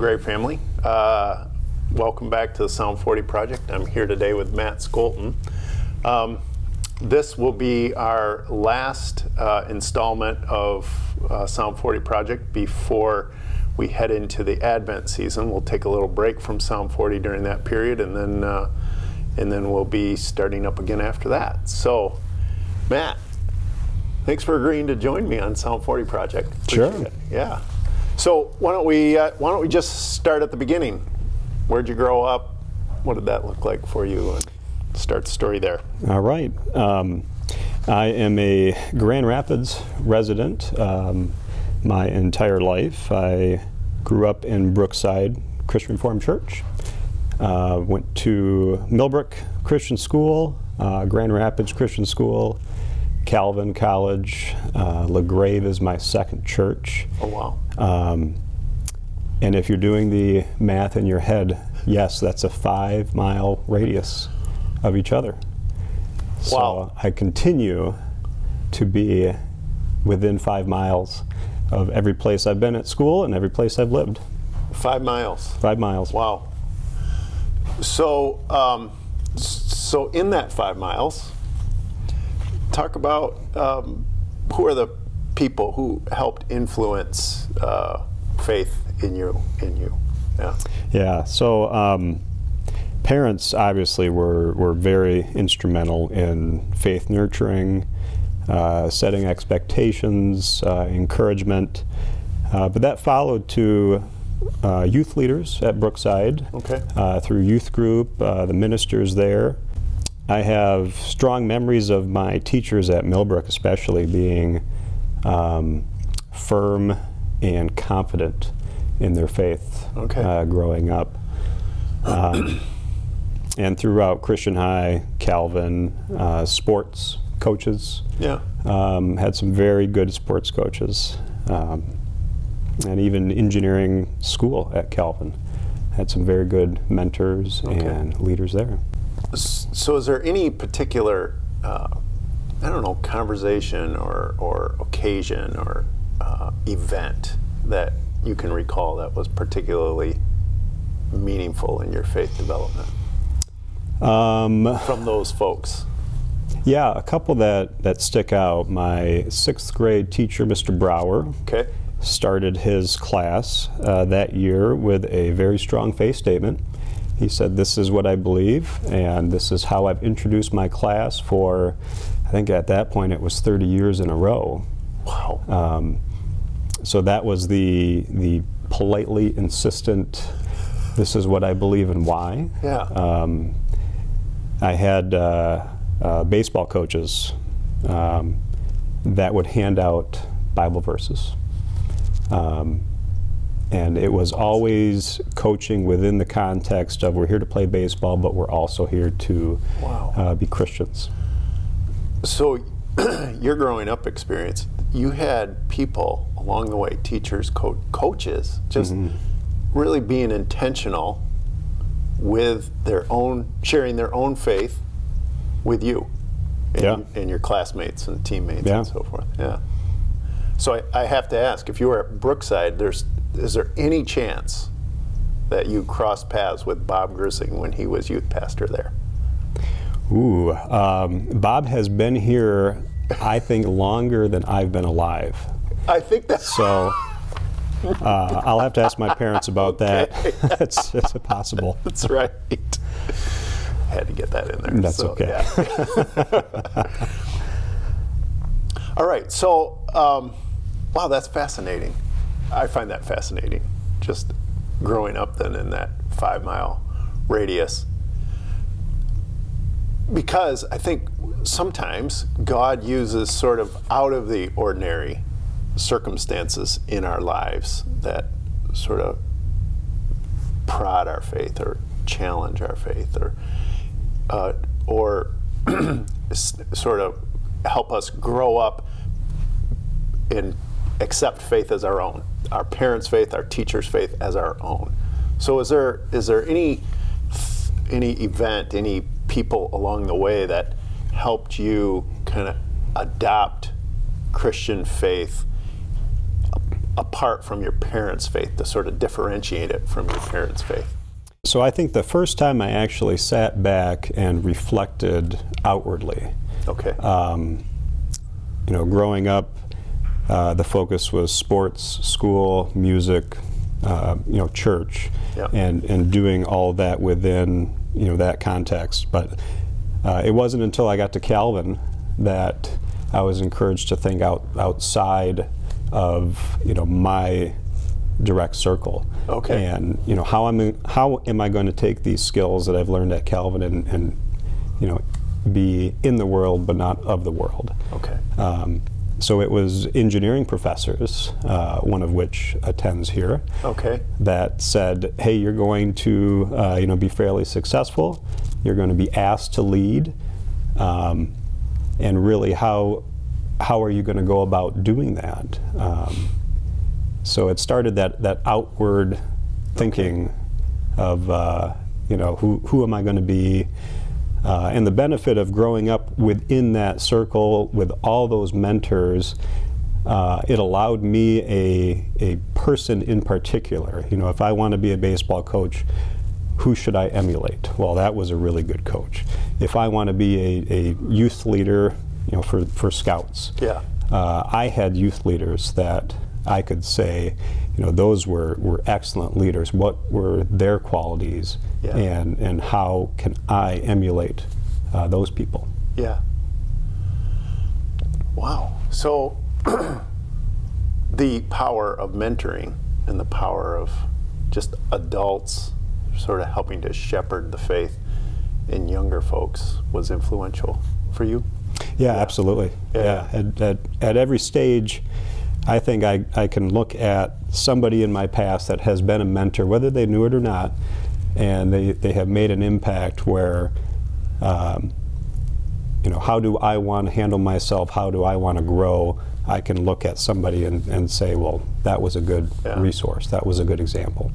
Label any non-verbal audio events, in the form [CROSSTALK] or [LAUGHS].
LaGrave family. Uh, welcome back to the Psalm 40 Project. I'm here today with Matt Scholten. Um, this will be our last uh, installment of uh, Psalm 40 Project before we head into the Advent season. We'll take a little break from Psalm 40 during that period, and then uh, and then we'll be starting up again after that. So, Matt, thanks for agreeing to join me on Psalm 40 Project. Appreciate Sure. it. Yeah. So why don't we uh, why don't we just start at the beginning? Where'd you grow up? What did that look like for you? And start the story there. All right. Um, I am a Grand Rapids resident um, my entire life. I grew up in Brookside Christian Reformed Church. Uh, went to Millbrook Christian School, uh, Grand Rapids Christian School, Calvin College. Uh, LaGrave is my second church. Oh wow. Um, and if you're doing the math in your head, yes, that's a five mile radius of each other. Wow. So I continue to be within five miles of every place I've been at school and every place I've lived. Five miles. Five miles. Wow. So um, so in that five miles, talk about um, who are the people who helped influence uh, faith in you in you. Yeah. Yeah. So um, parents obviously were, were very instrumental in faith nurturing, uh, setting expectations, uh, encouragement. Uh, but that followed to uh, youth leaders at Brookside Okay. uh, through youth group, uh, the ministers there. I have strong memories of my teachers at Millbrook, especially being um, firm and confident in their faith Okay. uh, growing up. Um, and throughout Christian High, Calvin, uh, sports coaches, Yeah. um, had some very good sports coaches. Um, and even engineering school at Calvin had some very good mentors Okay. and leaders there. So, is there any particular, uh, I don't know, conversation or, or occasion or uh, event that you can recall that was particularly meaningful in your faith development Um, from those folks? yeah, a couple that, that stick out. My sixth grade teacher, Mr. Brower, Okay. started his class uh, that year with a very strong faith statement. He said, This is what I believe, and this is how I've introduced my class for, I think at that point it was 30 years in a row. Wow. Um, so that was the, the politely insistent, this is what I believe and why. yeah. Um, I had uh, uh, baseball coaches um, that would hand out Bible verses. Um, and it was always coaching within the context of we're here to play baseball, but we're also here to Wow. uh, be Christians. So, [CLEARS THROAT] your growing up experience, you had people along the way, teachers, co- coaches, just really being intentional with their own, sharing their own faith with you and, Yeah. and your classmates and teammates Yeah. and so forth. Yeah. So I, I have to ask, if you were at Brookside, there's is there any chance that you crossed paths with Bob Grising when he was youth pastor there? Ooh, um, Bob has been here, I think, longer than I've been alive. I think that's So uh, I'll have to ask my parents about that. [LAUGHS] [LAUGHS] it's, it's possible. That's right. I had to get that in there. That's okay. yeah. [LAUGHS] All right. So, um, wow, that's fascinating. I find that fascinating. Just growing up then in that five mile radius. Because I think sometimes God uses sort of out of the ordinary circumstances in our lives that sort of prod our faith or challenge our faith or uh, or [CLEARS THROAT] sort of help us grow up and accept faith as our own our parents faith our teachers faith as our own so is there is there any any event any people along the way that helped you kind of adopt christian faith apart from your parents' faith to sort of differentiate it from your parents' faith? So I think the first time I actually sat back and reflected outwardly, Okay. um, you know, growing up, uh, the focus was sports, school, music, uh, you know, church, and and doing all that within you know that context. But uh, it wasn't until I got to Calvin that I was encouraged to think out outside of you know my direct circle. Okay. And you know how am I, how am I going to take these skills that I've learned at Calvin and, and you know be in the world but not of the world. okay. Um, so it was engineering professors, uh, one of which attends here, Okay. that said, "Hey, you're going to, uh, you know, be fairly successful. You're going to be asked to lead, um, and really, how how are you going to go about doing that?" Um, so it started that that outward thinking of, uh, you know, who who am I going to be? Uh, and the benefit of growing up within that circle with all those mentors, uh, it allowed me a, a person in particular. You know, if I want to be a baseball coach, who should I emulate? Well, that was a really good coach. If I want to be a, a youth leader, you know, for, for scouts, Yeah. uh, I had youth leaders that I could say, you know, those were, were excellent leaders. What were their qualities, Yeah. and and how can I emulate uh, those people? Yeah. Wow. So [CLEARS THROAT] the power of mentoring and the power of just adults sort of helping to shepherd the faith in younger folks was influential for you? Yeah, absolutely. Yeah. Yeah, At, at, at every stage, I think I, I can look at somebody in my past that has been a mentor, whether they knew it or not, and they, they have made an impact where, um, you know, how do I want to handle myself? How do I want to grow? I can look at somebody and, and say, well, that was a good Yeah. resource. That was a good example.